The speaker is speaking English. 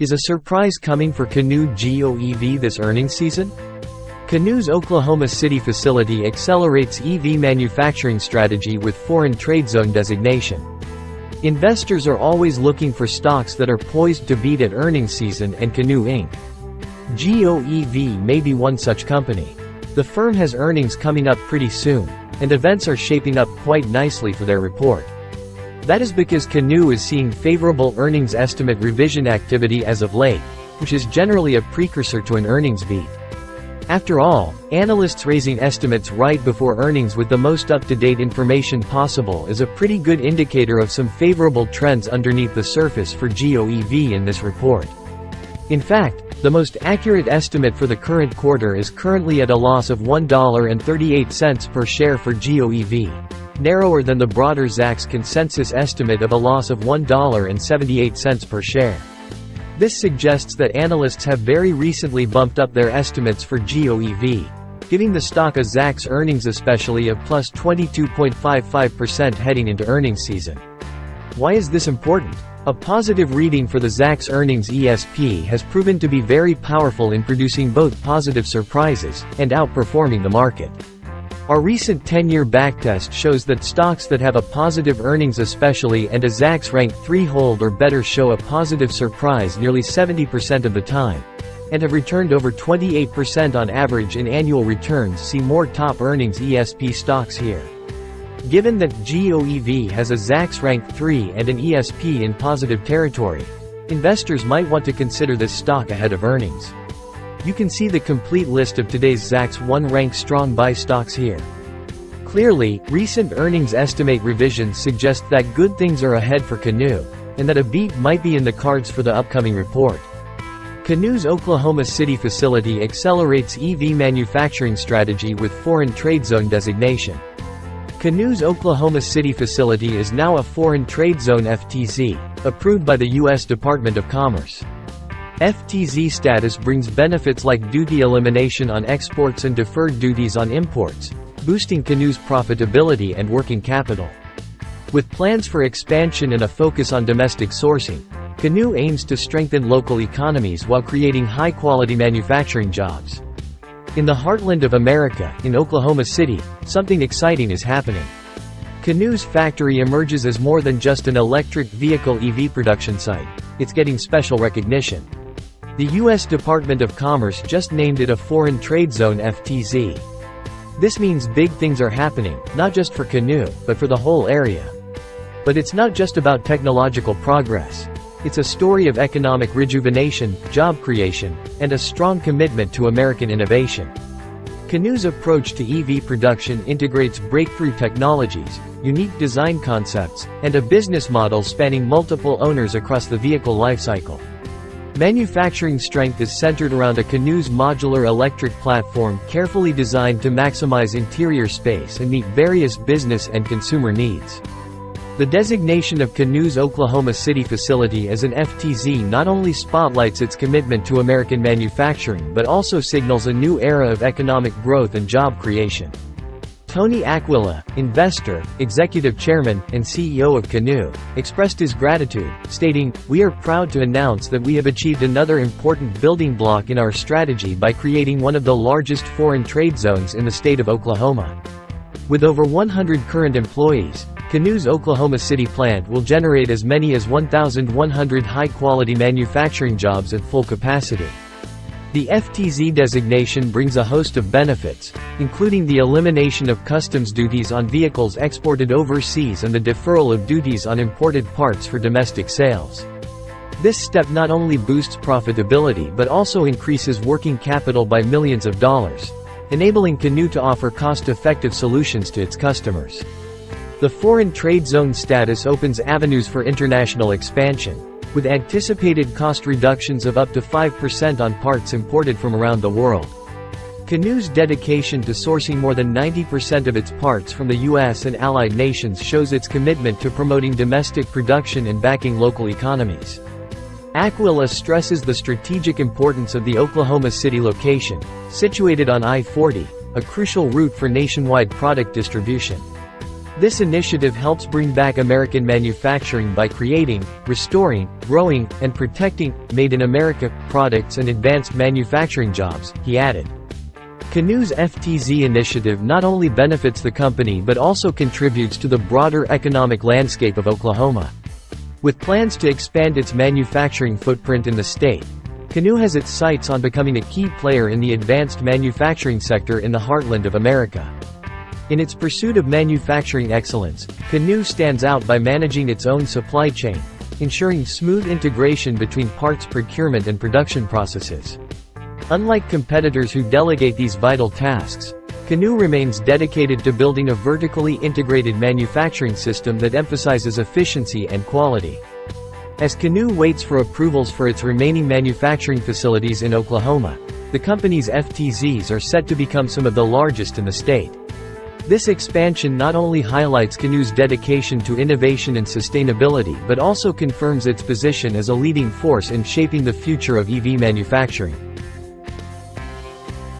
Is a surprise coming for Canoo GOEV this earnings season? Canoo's Oklahoma City facility accelerates EV manufacturing strategy with foreign trade zone designation. Investors are always looking for stocks that are poised to beat at earnings season and Canoo Inc. GOEV may be one such company. The firm has earnings coming up pretty soon, and events are shaping up quite nicely for their report. That is because Canoo is seeing favorable earnings estimate revision activity as of late, which is generally a precursor to an earnings beat. After all, analysts raising estimates right before earnings with the most up-to-date information possible is a pretty good indicator of some favorable trends underneath the surface for GOEV in this report. In fact, the most accurate estimate for the current quarter is currently at a loss of $1.38 per share for GOEV narrower than the broader Zacks consensus estimate of a loss of $1.78 per share. This suggests that analysts have very recently bumped up their estimates for GOEV, giving the stock a Zacks earnings ESP of plus 22.55% heading into earnings season. Why is this important? A positive reading for the Zacks earnings ESP has proven to be very powerful in producing both positive surprises and outperforming the market. Our recent 10-year backtest shows that stocks that have a positive earnings ESP and a Zacks rank 3 hold or better show a positive surprise nearly 70% of the time. And have returned over 28% on average in annual returns see more top earnings ESP stocks here. Given that GOEV has a Zacks rank 3 and an ESP in positive territory, investors might want to consider this stock ahead of earnings. You can see the complete list of today's Zacks 1 rank strong buy stocks here. Clearly, recent earnings estimate revisions suggest that good things are ahead for Canoo, and that a beat might be in the cards for the upcoming report. Canoo's Oklahoma City facility accelerates EV manufacturing strategy with foreign trade zone designation. Canoo's Oklahoma City facility is now a foreign trade zone FTZ, approved by the U.S. Department of Commerce. FTZ status brings benefits like duty elimination on exports and deferred duties on imports, boosting Canoo's profitability and working capital. With plans for expansion and a focus on domestic sourcing, Canoo aims to strengthen local economies while creating high-quality manufacturing jobs. In the heartland of America, in Oklahoma City, something exciting is happening. Canoo's factory emerges as more than just an electric vehicle EV production site. It's getting special recognition. The U.S. Department of Commerce just named it a Foreign Trade Zone FTZ. This means big things are happening, not just for Canoo, but for the whole area. But it's not just about technological progress. It's a story of economic rejuvenation, job creation, and a strong commitment to American innovation. Canoo's approach to EV production integrates breakthrough technologies, unique design concepts, and a business model spanning multiple owners across the vehicle lifecycle. Manufacturing strength is centered around a Canoo's modular electric platform carefully designed to maximize interior space and meet various business and consumer needs. The designation of Canoo's Oklahoma City facility as an FTZ not only spotlights its commitment to American manufacturing but also signals a new era of economic growth and job creation. Tony Aquila, investor, executive chairman, and CEO of Canoo, expressed his gratitude, stating, We are proud to announce that we have achieved another important building block in our strategy by creating one of the largest foreign trade zones in the state of Oklahoma. With over 100 current employees, Canoo's Oklahoma City plant will generate as many as 1,100 high-quality manufacturing jobs at full capacity. The FTZ designation brings a host of benefits, including the elimination of customs duties on vehicles exported overseas and the deferral of duties on imported parts for domestic sales. This step not only boosts profitability but also increases working capital by millions of dollars, enabling Canoo to offer cost-effective solutions to its customers. The foreign trade zone status opens avenues for international expansion, with anticipated cost reductions of up to 5% on parts imported from around the world. Canoo's dedication to sourcing more than 90% of its parts from the U.S. and allied nations shows its commitment to promoting domestic production and backing local economies. Aquila stresses the strategic importance of the Oklahoma City location, situated on I-40, a crucial route for nationwide product distribution. This initiative helps bring back American manufacturing by creating, restoring, growing, and protecting made in America products and advanced manufacturing jobs, he added. Canoo's FTZ initiative not only benefits the company but also contributes to the broader economic landscape of Oklahoma. With plans to expand its manufacturing footprint in the state, Canoo has its sights on becoming a key player in the advanced manufacturing sector in the heartland of America. In its pursuit of manufacturing excellence, Canoo stands out by managing its own supply chain, ensuring smooth integration between parts procurement and production processes. Unlike competitors who delegate these vital tasks, Canoo remains dedicated to building a vertically integrated manufacturing system that emphasizes efficiency and quality. As Canoo waits for approvals for its remaining manufacturing facilities in Oklahoma, the company's FTZs are set to become some of the largest in the state. This expansion not only highlights Canoo's dedication to innovation and sustainability but also confirms its position as a leading force in shaping the future of EV manufacturing.